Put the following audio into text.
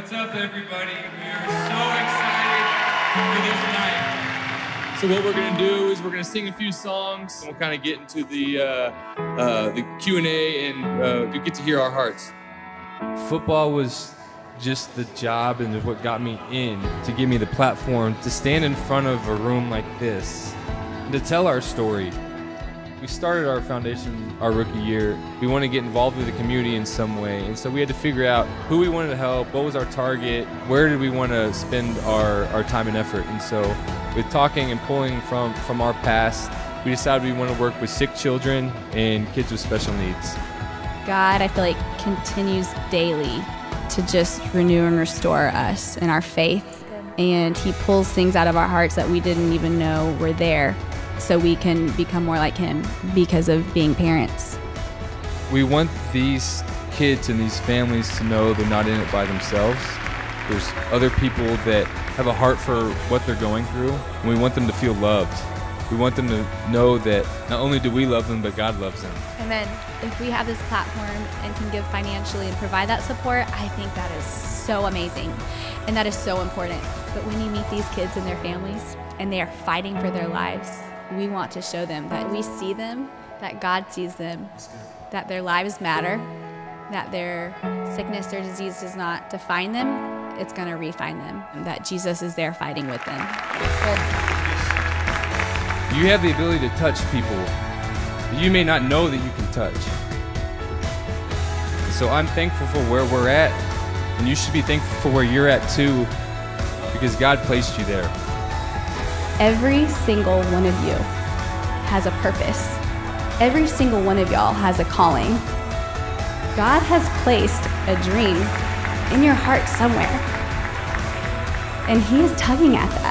What's up, everybody? We are so excited for this night. So what we're gonna do is we're gonna sing a few songs, and we'll kind of get into the uh, uh, the Q and A, and uh, you get to hear our hearts. Football was just the job and what got me in to give me the platform to stand in front of a room like this and to tell our story. We started our foundation our rookie year. We wanted to get involved with the community in some way, and so we had to figure out who we wanted to help, what was our target, where did we want to spend our, our time and effort. And so, with talking and pulling from, from our past, we decided we want to work with sick children and kids with special needs. God, I feel like, continues daily to just renew and restore us in our faith. And He pulls things out of our hearts that we didn't even know were there so we can become more like Him because of being parents. We want these kids and these families to know they're not in it by themselves. There's other people that have a heart for what they're going through, and we want them to feel loved. We want them to know that not only do we love them, but God loves them. Amen. If we have this platform and can give financially and provide that support, I think that is so amazing and that is so important. But when you meet these kids and their families and they are fighting for their lives, we want to show them that we see them, that God sees them, that their lives matter, that their sickness or disease does not define them, it's going to refine them, that Jesus is there fighting with them. You have the ability to touch people that you may not know that you can touch. So I'm thankful for where we're at, and you should be thankful for where you're at too, because God placed you there. Every single one of you has a purpose. Every single one of y'all has a calling. God has placed a dream in your heart somewhere. And He is tugging at that.